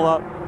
pull up.